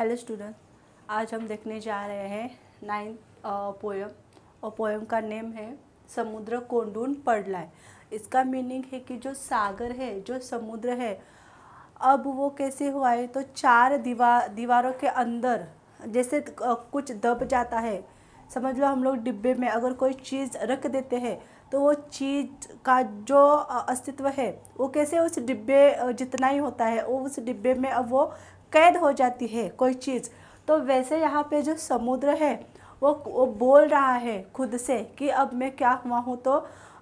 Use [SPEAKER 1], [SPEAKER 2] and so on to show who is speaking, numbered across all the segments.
[SPEAKER 1] Hello student, आज हम देखने जा रहे हैं नाइन्थ पोएम और पोएम का नेम है समुद्र कोंडून पड़ला है इसका मीनिंग है कि जो सागर है, जो समुद्र है, अब वो कैसे हुआ है? तो चार दीवार दीवारों के अंदर जैसे कुछ दब जाता है। समझ लो हम लोग डिब्बे में अगर कोई चीज़ रख देते हैं तो वो चीज़ का जो अस्तित्व है, वो कैसे उस डिब्बे जितना ही होता है, वो उस डिब्बे में अब वो कैद हो जाती है कोई चीज़। तो वैसे यहाँ पे जो समुद्र है वो वो बोल रहा है खुद से कि अब मैं क्या हुआ हूँ तो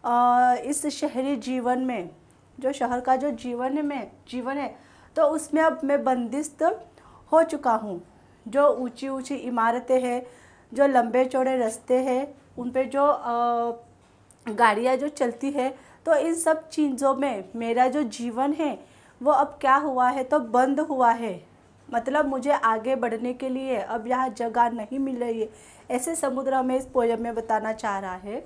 [SPEAKER 1] अ, इस शहरी जीवन में जो शहर का जो जीवन में जीवन है तो उसमें अब मैं बंदिस्त हो चुका हूँ। जो ऊँची ऊँची इमारतें हैं जो लंबे चौड़े रास्ते हैं उन पे जो गाड़ियाँ जो चलती है तो इन सब चीज़ों में मेरा जो जीवन है वो अब क्या हुआ है तो बंद हुआ है। मतलब मुझे आगे बढ़ने के लिए अब यहाँ जगह नहीं मिल रही है। ऐसे समुद्र हमें इस पोयम में बताना चाह रहा है।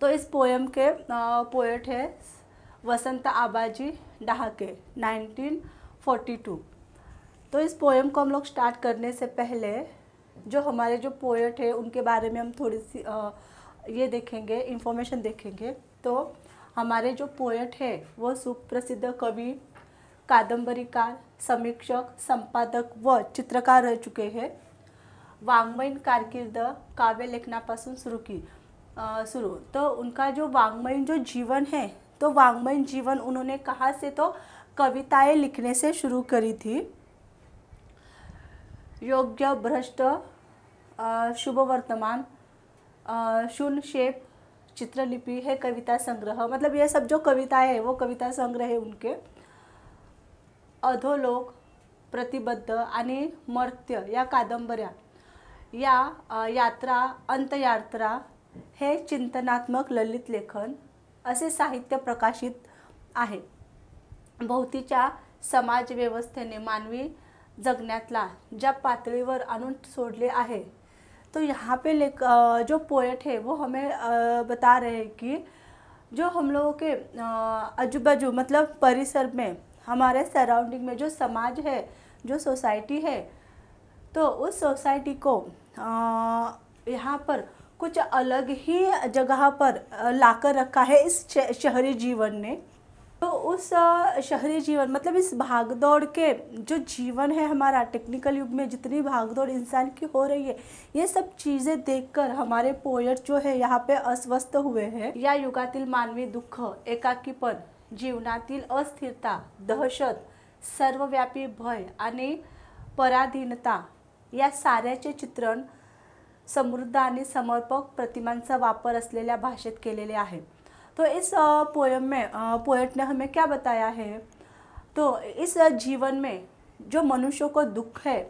[SPEAKER 1] तो इस पोयम के पोएट है वसंत आबाजी डहाके 1942 तो इस पोयम को हम लोग स्टार्ट करने से पहले जो हमारे जो पोएट है उनके बारे में हम थोड़ी सी अ, ये देखेंगे इंफॉर्मेशन देखेंगे। तो हमारे जो पोएट है वो सुप्रसिद्ध कवि कादंबरीकार समीक्षक, संपादक व चित्रकार रह चुके हैं. वाङ्मयीन कारकिर्द काव्य लेखनापासून सुरू की शुरू तो उनका जो वाङ्मयीन जो जीवन है तो वाङ्मयीन जीवन उन्होंने कहाँ से तो कविताएँ लिखने से शुरू करी थी? योग्य, भ्रष्ट शुभ वर्तमान शून्य शेप, चित्रलिपि है कविता संग्रह. मतलब ये सब जो कविताएँ है, वो कविता संग्रह है उनके. अधोलोक प्रतिबद्ध आणि मर्त्य या कादंबऱ्या या यात्रा अंतयात्रा हे चिंतनात्मक ललित लेखन असे साहित्य प्रकाशित आहे. भोवतीच्या समाज व्यवस्थेने मानवी जगण्यातला ज्या पातळीवर आणून सोडले आहे तो यहाँ पे लेख जो पोएट है वो हमें बता रहे हैं कि जो हम लोगों के आजू बाजू मतलब परिसर में हमारे सराउंडिंग में जो समाज है, जो सोसाइटी है तो उस सोसाइटी को यहाँ पर कुछ अलग ही जगह पर लाकर रखा है इस शहरी जीवन ने। तो उस शहरी जीवन मतलब इस भागदौड़ के जो जीवन है हमारा टेक्निकल युग में, जितनी भागदौड़ इंसान की हो रही है, ये सब चीज़ें देखकर हमारे पोएट जो है यहाँ पे अस्वस्थ हुए हैं। या युगातिल मानवी दुख एकाकीपण जीवनातील अस्थिरता, दहशत, सर्वव्यापी भय आणि पराधीनता या साऱ्याचे चित्रण समृद्ध आणि समर्पक प्रतिमांचा वापर असलेल्या भाषेत केलेले आहे. तो इस पोयम में पोएट ने हमें क्या बताया है? तो इस जीवन में जो मनुष्यों को दुख है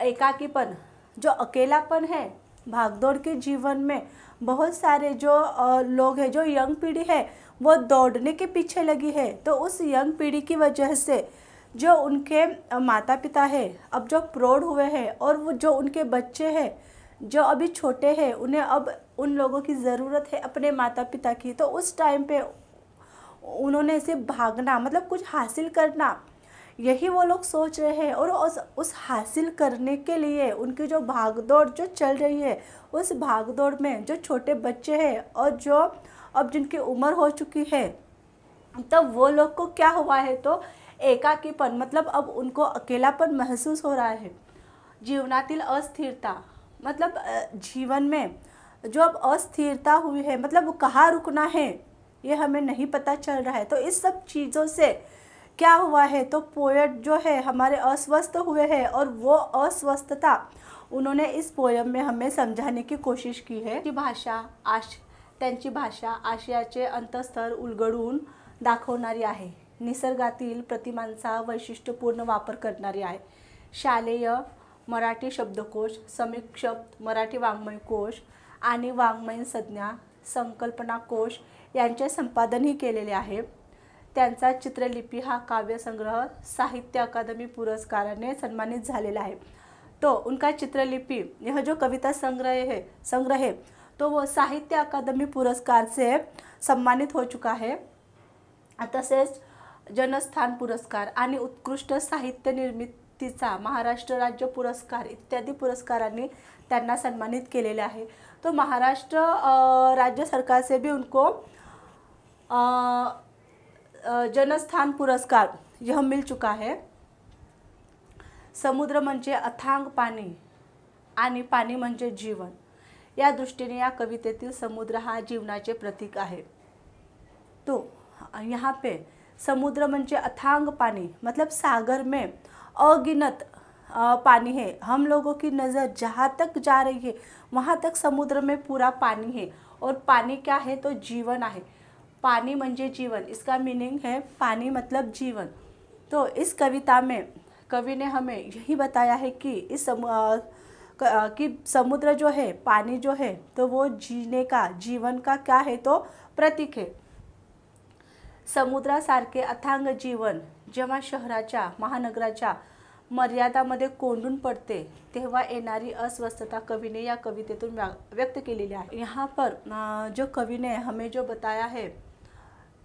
[SPEAKER 1] एकाकीपन जो अकेलापन है, भागदौड़ के जीवन में बहुत सारे जो लोग हैं, जो यंग पीढ़ी है वो दौड़ने के पीछे लगी है। तो उस यंग पीढ़ी की वजह से जो उनके माता पिता है, अब जो प्रौढ़ हुए हैं और वो जो उनके बच्चे हैं, जो अभी छोटे हैं, उन्हें अब उन लोगों की ज़रूरत है अपने माता पिता की। तो उस टाइम पे उन्होंने इसे भागना मतलब कुछ हासिल करना, यही वो लोग सोच रहे हैं। और उस उस हासिल करने के लिए उनकी जो भागदौड़ जो चल रही है, उस भागदौड़ में जो छोटे बच्चे हैं और जो अब जिनकी उम्र हो चुकी है, तब वो लोग को क्या हुआ है तो एकाकीपन मतलब अब उनको अकेलापन महसूस हो रहा है। जीवनातील अस्थिरता मतलब जीवन में जो अब अस्थिरता हुई है मतलब कहाँ रुकना है, ये हमें नहीं पता चल रहा है। तो इस सब चीज़ों से क्या हुआ है तो पोएट जो है, हमारे अस्वस्थ हुए हैं और वो अस्वस्थता उन्होंने इस पोयम में हमें समझाने की कोशिश की है। कि भाषा आश त्यांची भाषा आशियाचे अंतस्तर उलगडून दाखवणारी आहे. निसर्गातील प्रतिमांचा वैशिष्ट्यपूर्ण वापर करणारी आहे. शालेय मराठी शब्दकोश समीक्षक मराठी वाङ्मय कोश आणि वाङ्मयीन संज्ञा संकल्पना कोश यांचे संपादनही केलेले आहे. त्यांचा चित्रलिपी हा काव्यसंग्रह साहित्य अकादमी पुरस्काराने सन्मानित झालेला आहे. तो उनका चित्रलिपी यह जो कविता संग्रह है संग्रह है तो वो साहित्य अकादमी पुरस्कार से सम्मानित हो चुका है। तसेच जनस्थान पुरस्कार आणि उत्कृष्ट साहित्य निर्मितीचा महाराष्ट्र राज्य पुरस्कार इत्यादी पुरस्कारांनी त्यांना सन्मानित केलेले आहे. तो महाराष्ट्र राज्य सरकार से भी उनको जनस्थान पुरस्कार यह मिल चुका है। समुद्र म्हणजे अथांग पाणी आणि पाणी म्हणजे जीवन. या दृष्टीने या कवितेतील समुद्र हा जीवनाचे प्रतीक आहे. तो यहाँ पे समुद्र म्हणजे अथांग पानी मतलब सागर में अगिनत पानी है. हम लोगों की नज़र जहाँ तक जा रही है, वहाँ तक समुद्र में पूरा पानी है. और पानी क्या है? तो जीवन है पानी म्हणजे जीवन. इसका मीनिंग है पानी मतलब जीवन. तो इस कविता में कवि ने हमें यही बताया है कि इस समु क- कि समुद्र जो है, पानी जो है तो वो जीने का, जीवन का क्या है तो प्रतीक है। समुद्रासारखे अथांग जीवन, जेव्हा शहराच्या, महानगराच्या मर्यादामध्ये कोंडून पडते, तेव्हा येणारी अस्वस्थता कवीने या कवितेतून व्या, व्यक्त केलेली आहे. यहाँ पर जो कवि ने हमें जो बताया है,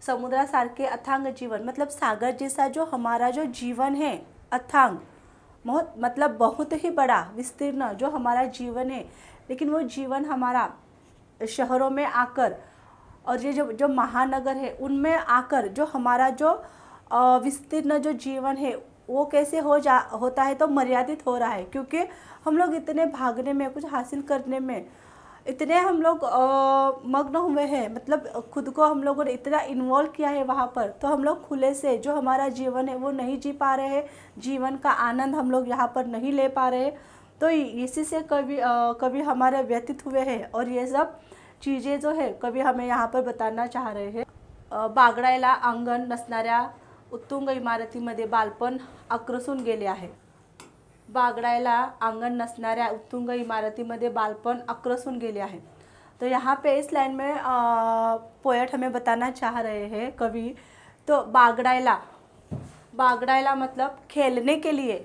[SPEAKER 1] समुद्रासारखे अथांग जीवन मतलब सागर जैसा जो हमारा जो जीवन है, अथांग बहुत मतलब बहुत ही बड़ा, विस्तीर्ण जो हमारा जीवन है। लेकिन वो जीवन हमारा शहरों में आकर और ये जो जो महानगर है, उनमें आकर जो हमारा जो विस्तीर्ण जो जीवन है, वो कैसे हो जा, होता है तो मर्यादित हो रहा है। क्योंकि हम लोग इतने भागने में, कुछ हासिल करने में इतने हम लोग मग्न हुए हैं। मतलब खुद को हम लोगों ने इतना इन्वॉल्व किया है वहाँ पर। तो हम लोग खुले से जो हमारा जीवन है वो नहीं जी पा रहे हैं। जीवन का आनंद हम लोग यहाँ पर नहीं ले पा रहे तो इसी से कभी अ, कभी हमारे व्यतीत हुए हैं। और ये सब चीज़ें जो है कभी हमें यहाँ पर बताना चाह रहे हैं। बागडायला अंगण नसणाऱ्या उत्तुंग इमारतीमध्ये बालपण आक्रसून गेले आहे. बागडायला अंगण नसणाऱ्या उत्तुंग इमारतीमध्ये बालपण अक्रसून गेले आहे. तो यहाँ पे इस लाइन में पोएट हमें बताना चाह रहे हैं कवि तो बागडायला बागडायला मतलब खेलने के लिए.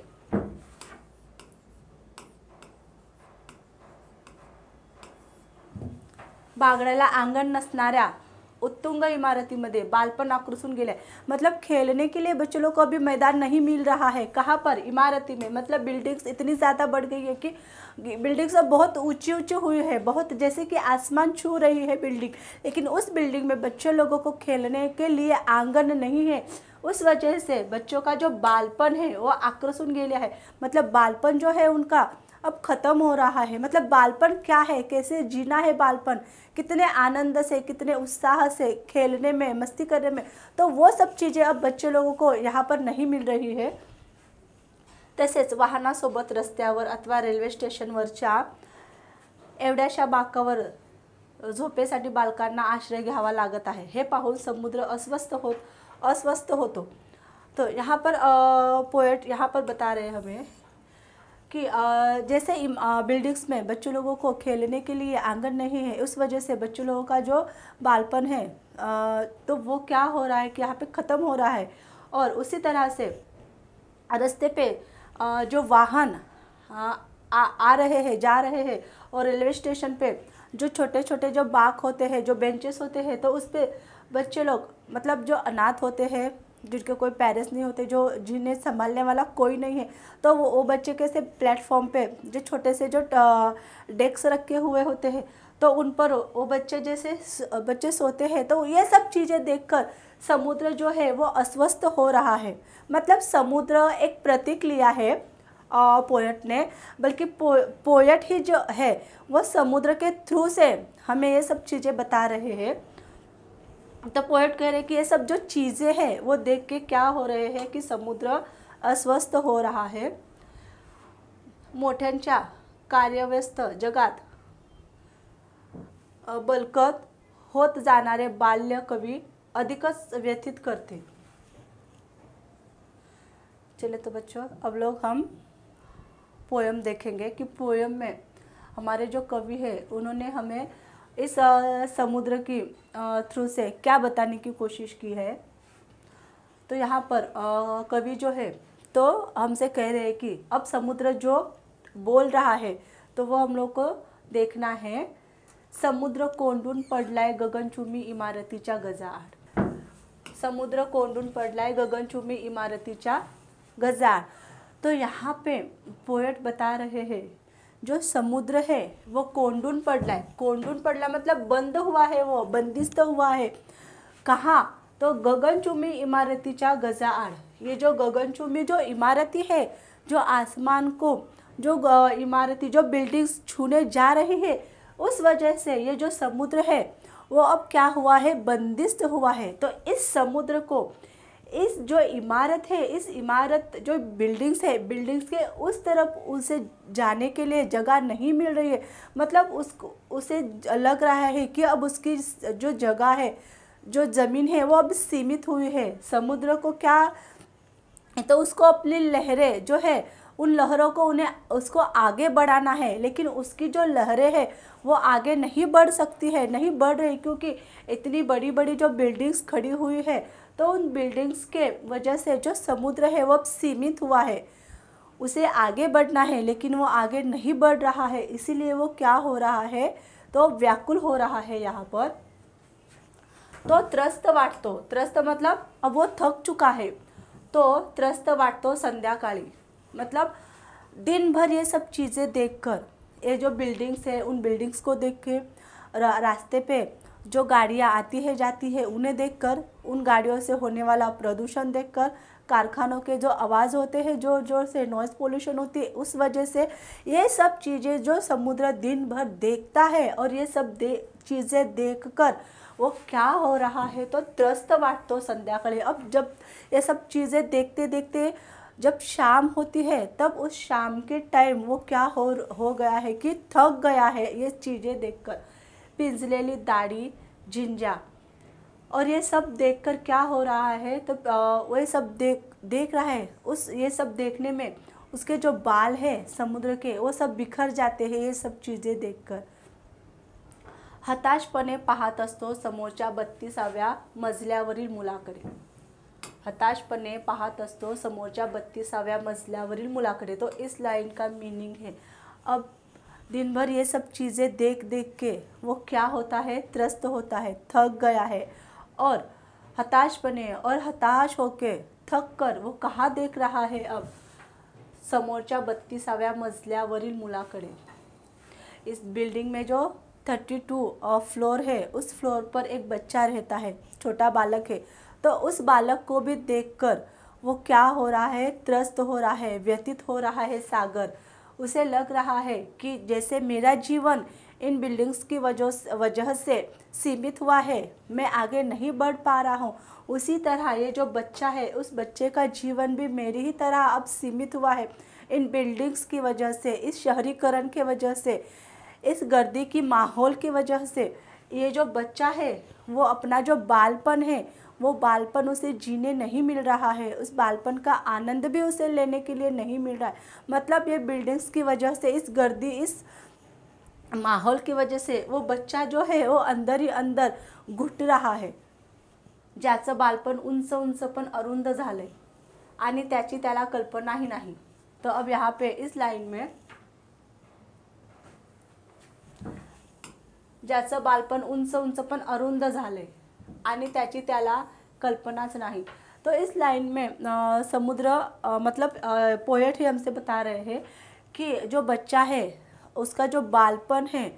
[SPEAKER 1] बागडायला अंगण नसणाऱ्या उत्तुंग इमारती इमारतीमध्ये बालपन आकर्षण गेले मतलब खेलने के लिए बच्चों लोग को अभी मैदान नहीं मिल रहा है. कहाँ पर? इमारती में. मतलब बिल्डिंग्स इतनी ज़्यादा बढ़ गई है कि बिल्डिंग्स अब बहुत ऊँची ऊँची हुई है. बहुत जैसे कि आसमान छू रही है बिल्डिंग लेकिन उस बिल्डिंग में बच्चों लोगों को खेलने के लिए आँगन नहीं है. उस वजह से बच्चों का जो बालपन है वो आकर्षण गेले है. मतलब बालपन जो है उनका अब ख़त्म हो रहा है। मतलब बालपन क्या है? कैसे जीना है बालपन कितने आनंद से कितने उत्साह से खेलने में मस्ती करने में। तो वो सब चीज़ें अब बच्चे लोगों को यहाँ पर नहीं मिल रही है। तसेच वाहनासोबत रस्त्यावर अथवा रेल्वे स्टेशनवरच्या एवढ्याशा बाकावर झोपेसाठी बालकांना आश्रय घ्यावा लागत आहे. हे पाहून समुद्र अस्वस्थ होत अस्वस्थ होतो. तो यहाँ पर पोएट यहाँ पर बता रहे हमें कि जैसे बिल्डिंग्स में बच्चों लोगों को खेलने के लिए आँगन नहीं है उस वजह से बच्चों लोगों का जो बालपन है तो वो क्या हो रहा है कि यहाँ पे ख़त्म हो रहा है। और उसी तरह से रास्ते पे जो वाहन अ, आ आ रहे हैं जा रहे हैं और रेलवे स्टेशन पे जो छोटे छोटे जो बाग होते हैं जो बेंचेस होते हैं तो उस पर बच्चे लोग मतलब जो अनाथ होते हैं जिनके कोई पेरेंट्स नहीं होते जो जिन्हें संभालने वाला कोई नहीं है तो वो वो बच्चे कैसे प्लेटफॉर्म पे जो छोटे से जो डेस्क रखे हुए होते हैं तो उन पर वो बच्चे जैसे बच्चे सोते हैं तो ये सब चीज़ें देखकर समुद्र जो है वो अस्वस्थ हो रहा है। मतलब समुद्र एक प्रतीक लिया है पोएट ने बल्कि पो, पोएट ही जो है वो समुद्र के थ्रू से हमें ये सब चीज़ें बता रहे हैं। तो पोएट कह रहे कि ये सब जो चीज़ें हैं, वो देख के क्या हो रहे हैं कि समुद्र अस्वस्थ हो रहा है। मोठ्यांच्या कार्यव्यस्त जगात बलकत होत जाणारे बाल्य कवी अधिकच व्यथित करते. चले तो बच्चों, अब लोग हम पोयम देखेंगे कि पोयम में हमारे जो कवि है, उन्होंने हमें इस समुद्र की थ्रू से क्या बताने की कोशिश की है? तो यहाँ पर कवि जो है तो हमसे कह रहे हैं कि अब समुद्र जो बोल रहा है तो वो हम लोग को देखना है। समुद्र कोंडून पडलाय गगनचुंबी इमारतीच्या गजाआड. समुद्र कोंडून पडलाय गगनचुंबी इमारतीच्या गजाआड. तो यहाँ पे पोएट बता रहे हैं जो समुद्र है, वो कोंडून पडला है कोंडून पडला मतलब बंद हुआ है वो, बंदिस्त हुआ है. कहाँ? तो गगनचुंबी इमारतीच्या गजाआड. ये जो गगनचुंबी जो इमारती है, जो आसमान को, जो इमारती, जो बिल्डिंग्स छूने जा रही है, उस वजह से ये जो समुद्र है, वो अब क्या हुआ है? बंदिस्त हुआ है. तो इस समुद्र को इस जो इमारत है, इस इमारत जो बिल्डिंग्स है बिल्डिंग्स के उस तरफ़ उसे जाने के लिए जगह नहीं मिल रही है। मतलब उसको, उसे लग रहा है कि अब उसकी जो जगह है, जो ज़मीन है, वो अब सीमित हुई है। समुद्र को क्या तो उसको अपनी लहरें जो है, उन लहरों को उन्हें, उसको आगे बढ़ाना है। लेकिन उसकी जो लहरें हैं वो आगे नहीं बढ़ सकती है, नहीं बढ़ रही क्योंकि इतनी बड़ी बड़ी जो बिल्डिंग्स खड़ी हुई है तो उन बिल्डिंग्स के वजह से जो समुद्र है वो अब सीमित हुआ है। उसे आगे बढ़ना है, लेकिन वो आगे नहीं बढ़ रहा है, इसीलिए वो क्या हो रहा है तो व्याकुल हो रहा है यहाँ पर। तो त्रस्त वाटतो, त्रस्त मतलब अब वो थक चुका है तो त्रस्त वाटतो संध्याकाळी मतलब दिन भर ये सब चीज़ें देखकर। ये जो बिल्डिंग्स है, उन बिल्डिंग्स को देख के रास्ते पे जो गाड़ियाँ आती है, जाती है, उन्हें देखकर, उन गाड़ियों से होने वाला प्रदूषण देखकर, कारखानों के जो आवाज़ होते हैं ज़ोर ज़ोर से नॉइज़ पोल्यूशन होती है, उस वजह से ये सब चीज़ें जो समुद्र दिन भर देखता है और ये सब दे, चीज़ें देखकर, वो क्या हो रहा है? तो त्रस्त तो संध्याकाळी अब जब ये सब चीज़ें देखते देखते जब शाम होती है, तब उस शाम के टाइम वो क्या हो हो गया है कि थक गया है, ये चीज़ें देखकर। पिंजलेली दाढ़ी झिंझा और ये सब देखकर क्या हो रहा है तो वो ये सब देख देख रहा है, उस, ये सब देखने में उसके जो बाल है समुद्र के, वो सब बिखर जाते हैं, ये सब चीज़ें देखकर। हताशपणे पाहत असतो समोरच्या बत्तीसाव्या मजल्यावरील मुलाकडे हताशपणे पाहत असतो. समोरच्या बत्तीसाव्या मजल्यावरील मुलाकडे तो इस लाइन का मीनिंग है? अब दिन भर ये सब चीज़ें देख देख के वो क्या होता है? त्रस्त होता है, थक गया है। और हताश बने और हताश होके थक कर वो कहाँ देख रहा है अब? समोरच्या बत्तीसाव्या मजल्यावरील मुलाकडे। इस बिल्डिंग में जो थर्टी टू फ्लोर है, उस फ्लोर पर एक बच्चा रहता है, छोटा बालक है। तो उस बालक को भी देखकर वो क्या हो रहा है? त्रस्त हो रहा है व्यतीत हो रहा है सागर। उसे लग रहा है कि जैसे मेरा जीवन इन बिल्डिंग्स की वजह वजह से सीमित हुआ है, मैं आगे नहीं बढ़ पा रहा हूँ। उसी तरह ये जो बच्चा है, उस बच्चे का जीवन भी मेरी ही तरह अब सीमित हुआ है। इन बिल्डिंग्स की वजह से, इस शहरीकरण के वजह से, इस गर्दी की माहौल की वजह से, ये जो बच्चा है, वो अपना जो बालपन है वो बालपन उसे जीने नहीं मिल रहा है। उस बालपन का आनंद भी उसे लेने के लिए नहीं मिल रहा है। मतलब ये बिल्डिंग्स की वजह से, इस गर्दी, इस माहौल की वजह से वो बच्चा जो है, वो अंदर ही अंदर घुट रहा है। ज्याचं बालपण उंच उंच पण अरुंद झालं आणि त्याची त्याला कल्पनाही नाही. तो अब यहाँ पे इस लाइन में ज्याचं बालपण उंच उंच पण अरुंद झालंय. आणि त्याची त्याला कल्पनाच नहीं. तो इस लाइन में समुद्र मतलब पोएट ही हमसे बता रहे हैं कि जो बच्चा है, उसका जो बालपन है,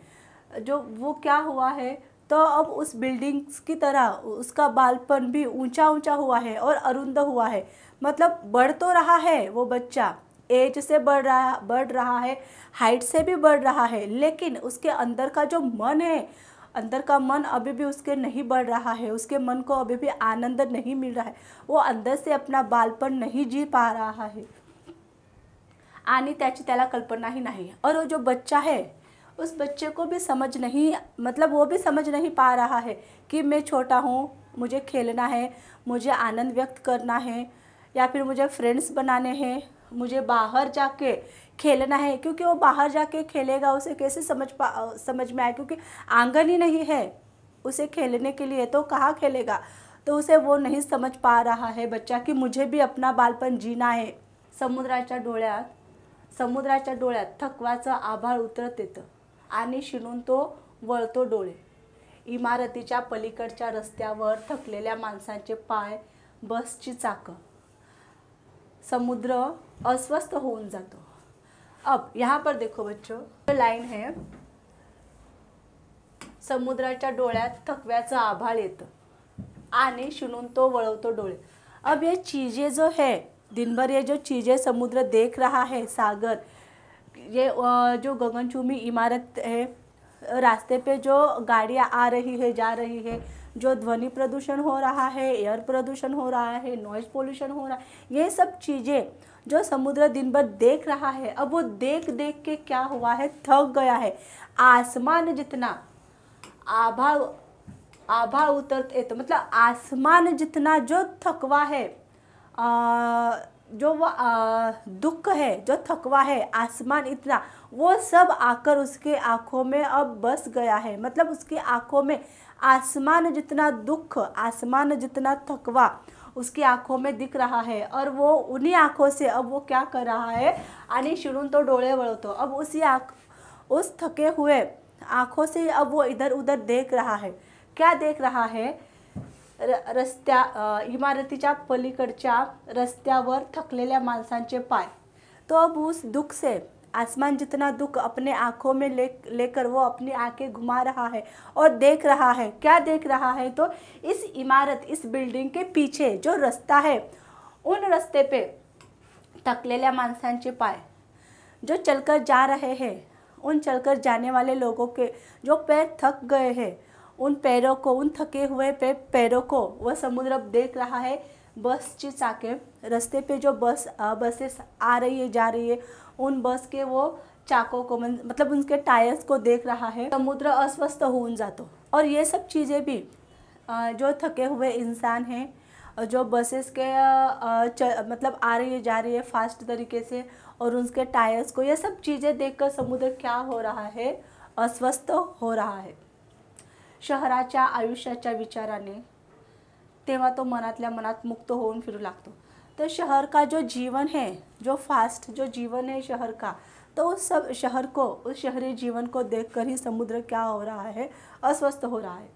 [SPEAKER 1] जो वो क्या हुआ है तो अब उस बिल्डिंग्स की तरह उसका बालपन भी ऊँचा ऊँचा हुआ है और अरुंद हुआ है। मतलब बढ़ तो रहा है वो बच्चा एज से बढ़ रहा बढ़ रहा है हाइट से भी बढ़ रहा है, लेकिन उसके अंदर का जो मन है अंदर का मन अभी भी उसके नहीं बढ़ रहा है, उसके मन को अभी भी आनंद नहीं मिल रहा है, वो अंदर से अपना बालपन नहीं जी पा रहा है। आनी त्याची त्याला कल्पना ही नहीं और वो जो बच्चा है, उस बच्चे को भी समझ नहीं मतलब वो भी समझ नहीं पा रहा है कि मैं छोटा हूँ, मुझे खेलना है, मुझे आनंद व्यक्त करना है, या फिर मुझे फ्रेंड्स बनाने हैं, मुझे बाहर जाके खेलना है क्योंकि वो बाहर जाके खेलेगा उसे कैसे समझ पा समझ में आए? क्योंकि आंगन ही नहीं है उसे खेलने के लिए तो कहाँ खेलेगा? तो उसे वो नहीं समझ पा रहा है बच्चा कि मुझे भी अपना बालपण जीना है। समुद्राच्या डोळ्यात समुद्राच्या डोळ्यात थकवाचं आभाळ उतरत येतं आणि शिणून तो वळतो डोळे. इमारतीच्या पलीकडच्या रस्त्यावर थकलेल्या माणसांचे पाय बसची चाकं. समुद्र अस्वस्थ होऊन जातो. अब, यहाँ पर देखो बच्चों लाईन है, समुद्राच्या डोळ्यात थकव्याचं आभाळ येतं. आणि शिणून तो वळवतो डोळे. अब ये चीज़ें जो है दिन भर ये जो चीज़ें समुद्र देख रहा है, सागर, ये जो गगनचुम्बी इमारत है, रास्ते पे जो गाड़ियाँ आ रही है, जा रही है, जो ध्वनि प्रदूषण हो रहा है एयर प्रदूषण हो रहा है नॉइज़ पोल्यूशन हो रहा है, ये सब चीज़ें जो समुद्र दिन भर देख रहा है अब वो देख देख के क्या हुआ है? थक गया है। आसमान जितना आभा आभा उतर येतो मतलब आसमान जितना जो थकवा है आ, जो वो दुख है जो थकवा है आसमान इतना वो सब आकर उसके आँखों में अब बस गया है। मतलब उसकी आँखों में आसमान जितना दुख आसमान जितना थकवा उसकी आँखों में दिख रहा है और वो उन्हीं आँखों से अब वो क्या कर रहा है? आणि शिरून तो डोळे वळवतो अब उसी आँख, उस थके हुए आँखों से अब वो इधर उधर देख रहा है। क्या देख रहा है? र, रस्त्या इमारतीच्या पलीकडच्या रस्त्यावर थकलेल्या माणसांचे पाय। तो अब उस दुख से आसमान जितना दुख अपने आँखों में ले, लेकर वो अपनी आँखें घुमा रहा है और देख रहा है। क्या देख रहा है? तो इस इमारत, इस बिल्डिंग के पीछे जो रास्ता है, उन रास्ते पे थकलेल्या माणसांचे पाय जो चलकर जा रहे हैं, उन चलकर जाने वाले लोगों के जो पैर थक गए हैं, उन पैरों को, उन थके हुए पे, पैरों को वह समुद्र देख रहा है। बसची चाके रस्ते पे जो बस बसेस आ रही है, जा रही है उन बस के वो चाकों को मतलब उनके टायर्स को देख रहा है। समुद्र अस्वस्थ होऊन जातो। और ये सब चीज़ें भी जो थके हुए इंसान हैं जो बसेस के अ, अ, च, मतलब आ रही है जा रही है फास्ट तरीके से और उनके टायर्स को ये सब चीज़ें देखकर समुद्र क्या हो रहा है? अस्वस्थ हो रहा है। शहराच्या आयुष्याच्या विचाराने तेव्हा तो मनातल्या मनात मुक्त होऊन फिरू लागतो. तो शहर का जो जीवन है, जो फास्ट जो जीवन है शहर का तो उस सब शहर को, उस शहरी जीवन को देखकर ही समुद्र क्या हो रहा है? अस्वस्थ हो रहा है।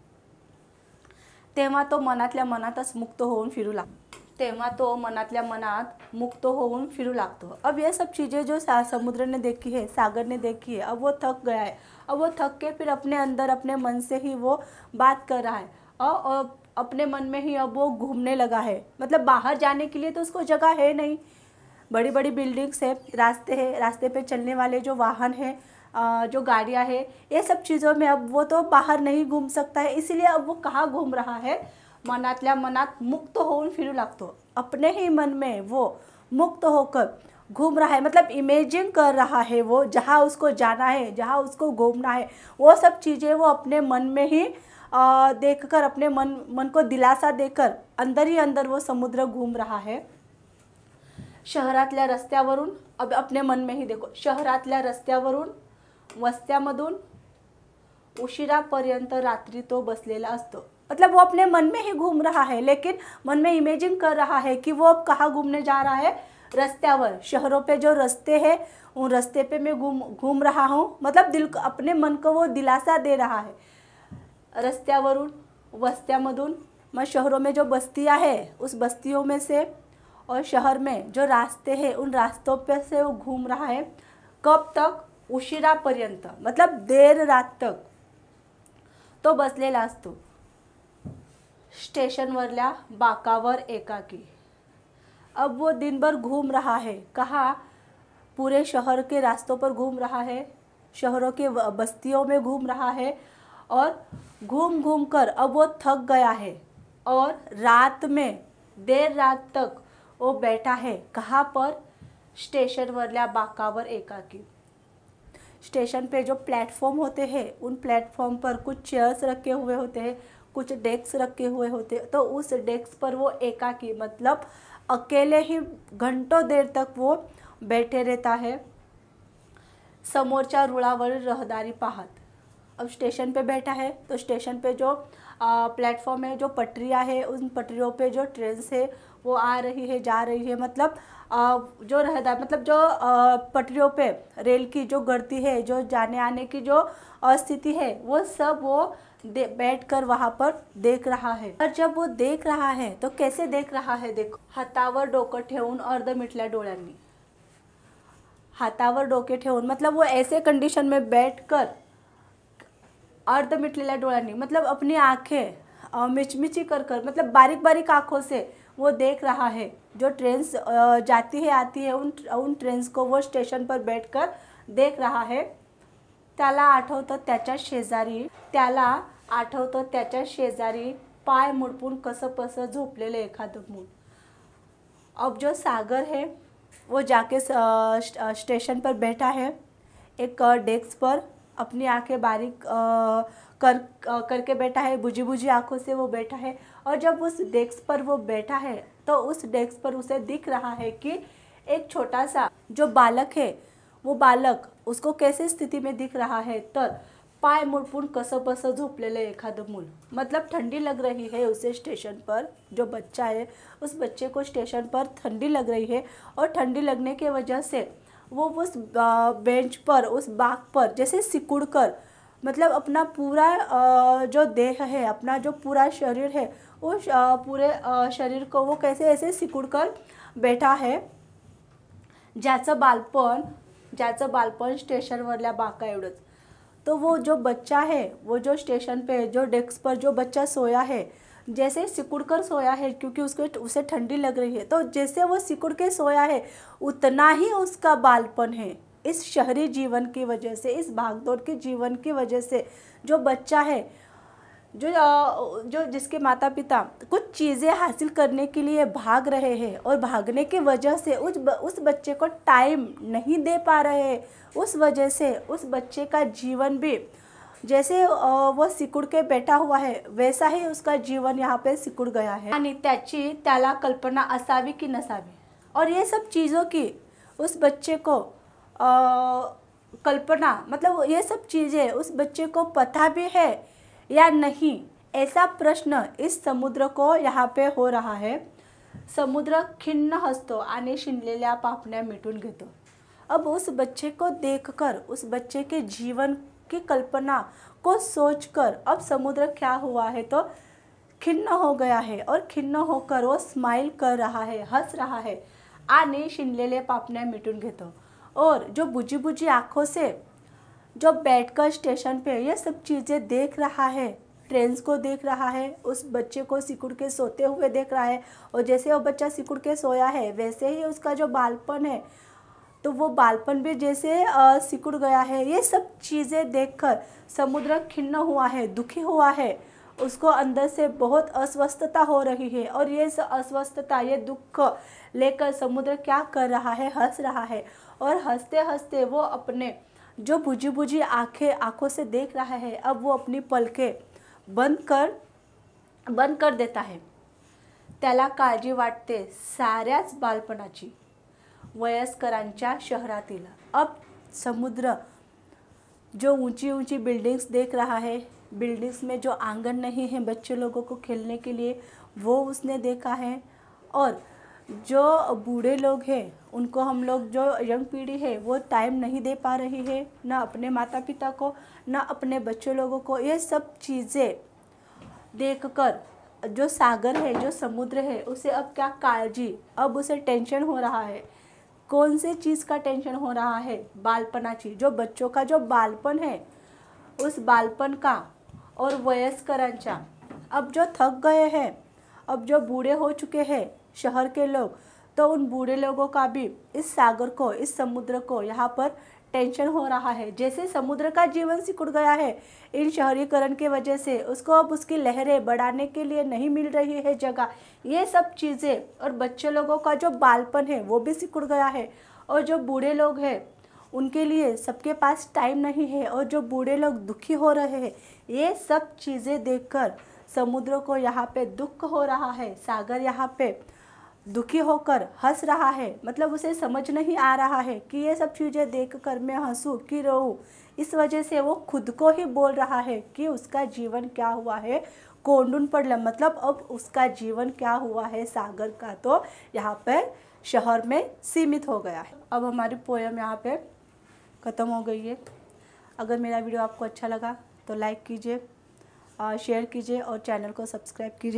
[SPEAKER 1] तेव्हा तो मनातल्या मनातच मुक्त होऊन फिरू लागतो तेव्हा तो मनातल्या मनात मुक्त होऊन फिरू लागतो. अब ये सब चीज़ें जो समुद्र ने देखी है सागर ने देखी है, अब वो थक गया है. अब वो थक के फिर अपने अंदर, अपने मन से ही वो बात कर रहा है. और अपने मन में ही अब वो घूमने लगा है। मतलब बाहर जाने के लिए तो उसको जगह है नहीं। बड़ी बड़ी बिल्डिंग्स है, रास्ते हैं, रास्ते पे चलने वाले जो वाहन हैं जो गाड़ियाँ हैं, ये सब चीज़ों में अब वो तो बाहर नहीं घूम सकता है। इसीलिए अब वो कहाँ घूम रहा है? मनातल्या मनात मुक्त होऊन फिरू लागतो अपने ही मन में वो मुक्त होकर घूम रहा है। मतलब इमेजिन कर रहा है वो, जहाँ उसको जाना है, जहाँ उसको घूमना है, वो सब चीज़ें वो अपने मन में ही देखकर, अपने मन मन को दिलासा देकर अंदर ही अंदर वो समुद्र घूम रहा है। शहरातल्या रस्त्यावरून, अब अपने मन में ही देखो, शहरातल्या रस्त्यावरून, वस्त्यामधून उशिरापर्यंत रात्री तो बसलेला असतो. मतलब वो अपने मन में ही घूम रहा है, लेकिन मन में इमेजिन कर रहा है कि वो अब कहाँ घूमने जा रहा है? रस्त्यावर, शहरों पे जो रास्ते हैं, उन रास्ते पे मैं घूम घूम रहा हूँ। मतलब दिल अपने मन को वो दिलासा दे रहा है। रस्त्यावरून, वस्त्यामधून, मग शहरों में जो बस्तियाँ है उस बस्तियों में से और शहर में जो रास्ते हैं, उन रास्तों पर से वो घूम रहा है, कब तक? उशिरा उशिरापर्यंत मतलब देर रात तक। तो बसलेला असतो स्टेशनवरल्या बाकावर एकाकी। अब वो दिन भर घूम रहा है। कहाँ, पूरे शहर के रास्तों पर घूम रहा है, शहरों के बस्तियों में घूम रहा है और घूम घूम कर अब वो थक गया है। और रात में, देर रात तक वो बैठा है। कहाँ पर? स्टेशनवरल्या बाकावर एकाकी। स्टेशन पे जो प्लेटफॉर्म होते हैं, उन प्लेटफॉर्म पर कुछ चेयर्स रखे हुए होते हैं, कुछ डेस्क रखे हुए होते तो उस डेस्क पर वो एकाकी मतलब अकेले ही घंटों देर तक वो बैठे रहता है। समोरच्या रुळावरील रहदारी पाहत। अब स्टेशन पे बैठा है तो स्टेशन पे जो प्लेटफॉर्म है जो पटरियाँ है उन पटरियों पे जो ट्रेन है वो आ रही है जा रही है। मतलब अ, जो रहदार मतलब जो पटरियों पे रेल की जो गढ़ती है जो जाने आने की जो स्थिति है वो सब वो बैठ कर वहाँ पर देख रहा है। और जब वो देख रहा है तो कैसे देख रहा है देखो। हातावर डोकं ठेवून अर्ध मिटल्या डोळ्यांनी। हातावर डोके ठेवून मतलब वो ऐसे कंडीशन में अर्ध मिटलेल्या डोळ्यांनी मतलब अपनी आँखें मिचमिची कर कर मतलब बारीक बारीक आँखों से वो देख रहा है। जो ट्रेन्स जाती है, आती है, उन उन ट्रेन्स को वो स्टेशन पर बैठकर देख रहा है। त्याला आठवतं त्याच्या शेजारी, त्याला आठवतं त्याच्या शेजारी पाय मुडपून कसं कसं झोपलेलं एखादं मूल. अब जो सागर है, वो जाके स्टेशन पर बैठा है, एक डेस्क पर. अपनी आँखें बारीक कर करके बैठा है बुझी बुझी आँखों से वो बैठा है और जब उस डेस्क पर वो बैठा है तो उस डेस्क पर उसे दिख रहा है कि एक छोटा सा जो बालक है, वो बालक उसको कैसे स्थिति में दिख रहा है, तर पाय मुडपून कसं बसं झोपलेलं एखादं मूल। मतलब ठंडी लग रही है उसे स्टेशन पर, जो बच्चा है, उस बच्चे को स्टेशन पर ठंडी लग रही है और ठंडी लगने की वजह से वो उस बेंच पर, उस बाग पर, जैसे सिकुड़ कर मतलब अपना पूरा जो देह है, अपना जो पूरा शरीर है वो पूरे शरीर को वो कैसे ऐसे सिकुड़ कर बैठा है, ज्याचं बालपण ज्याचं बालपण स्टेशनवरल्या बाका एवढंच तो वो जो बच्चा है, वो जो स्टेशन पे, जो डेस्क पर जो बच्चा सोया है जैसे सिकुड़ कर सोया है, क्योंकि उसको उसे ठंडी लग रही है तो जैसे वो सिकुड़ के सोया है, उतना ही उसका बालपन है। इस शहरी जीवन की वजह से, इस भागदौड़ के जीवन की वजह से, जो बच्चा है, जो जो जिसके माता पिता कुछ चीज़ें हासिल करने के लिए भाग रहे हैं और भागने की वजह से उस उस बच्चे को टाइम नहीं दे पा रहे उस वजह से उस बच्चे का जीवन भी जैसे वो सिकुड़ के बैठा हुआ है वैसा ही उसका जीवन यहाँ पे सिकुड़ गया है। आणि त्याची त्याला कल्पना असावी की नसावी। और ये सब चीज़ों की उस बच्चे को आ, कल्पना मतलब ये सब चीज़ें उस बच्चे को पता भी है या नहीं ऐसा प्रश्न इस समुद्र को यहाँ पे हो रहा है। समुद्र खिन्न हसतो आणि शिनलेल्या पापण्या मिटून घेतो। अब उस बच्चे को देखकर उस बच्चे के जीवन की कल्पना को सोचकर, अब समुद्र क्या हुआ है तो खिन्न हो गया है और खिन्न होकर वो स्माइल कर रहा है, हंस रहा है। आणि शिनलेले पापण्या मिटून घेतो और जो बुझी बुझी आँखों से, जो बैठकर स्टेशन पे, ये सब चीज़ें देख रहा है ट्रेन्स को देख रहा है, उस बच्चे को सिकुड़ के सोते हुए देख रहा है। और जैसे वो बच्चा सिकुड़ के सोया है, वैसे ही उसका जो बालपन है तो वो बालपन भी जैसे सिकुड़ गया है। ये सब चीज़ें देखकर समुद्र खिन्न हुआ है, दुखी हुआ है। उसको अंदर से बहुत अस्वस्थता हो रही है और ये अस्वस्थता, ये दुख लेकर समुद्र क्या कर रहा है, हंस रहा है। और हँसते हँसते वो अपने जो बुझी बुझी आँखें, आँखों से देख रहा है, अब वो अपनी पलके बंद कर बंद कर देता है। त्याला काळजी वाटते साऱ्याच बालपणाची। वयस्करांच्या शहरातील. अब समुद्र, जो ऊँची ऊँची बिल्डिंग्स देख रहा है बिल्डिंग्स में जो आँगन नहीं है बच्चे लोगों को खेलने के लिए, वो उसने देखा है। और जो बूढ़े लोग हैं, उनको हम लोग जो यंग पीढ़ी है, वो टाइम नहीं दे पा रही है, ना अपने माता पिता को, ना अपने बच्चों लोगों को। ये सब चीज़ें देखकर, जो सागर है, जो समुद्र है, उसे अब क्या काळजी, अब उसे टेंशन हो रहा है। कौन से चीज़ का टेंशन हो रहा है? बालपनाची जो बच्चों का, जो बालपन है, उस बालपन का और वयस्करांच्या अब जो थक गए हैं, अब जो बूढ़े हो चुके हैं शहर के लोग तो उन बूढ़े लोगों का भी इस सागर को, इस समुद्र को यहाँ पर टेंशन हो रहा है। जैसे समुद्र का जीवन सिकुड़ गया है, इन शहरीकरण की वजह से उसको अब उसकी लहरें बढ़ाने के लिए नहीं मिल रही है जगह। ये सब चीज़ें और बच्चे लोगों का जो बालपन है, वो भी सिकुड़ गया है। और जो बूढ़े लोग हैं, उनके लिए सबके पास टाइम नहीं है और जो बूढ़े लोग दुखी हो रहे हैं, ये सब चीज़ें देखकर समुद्र को यहाँ पे दुख हो रहा है। सागर यहाँ पे दुखी होकर हंस रहा है। मतलब उसे समझ नहीं आ रहा है कि ये सब चीज़ें देख कर मैं हंसूँ कि रहूँ इस वजह से वो खुद को ही बोल रहा है कि उसका जीवन क्या हुआ है। कोंडून पड़ल मतलब अब उसका जीवन क्या हुआ है सागर का तो यहाँ पर शहर में सीमित हो गया है। अब हमारी पोएम यहाँ पे ख़त्म हो गई है। अगर मेरा वीडियो आपको अच्छा लगा तो लाइक कीजिए शेयर कीजिए और चैनल को सब्सक्राइब कीजिए।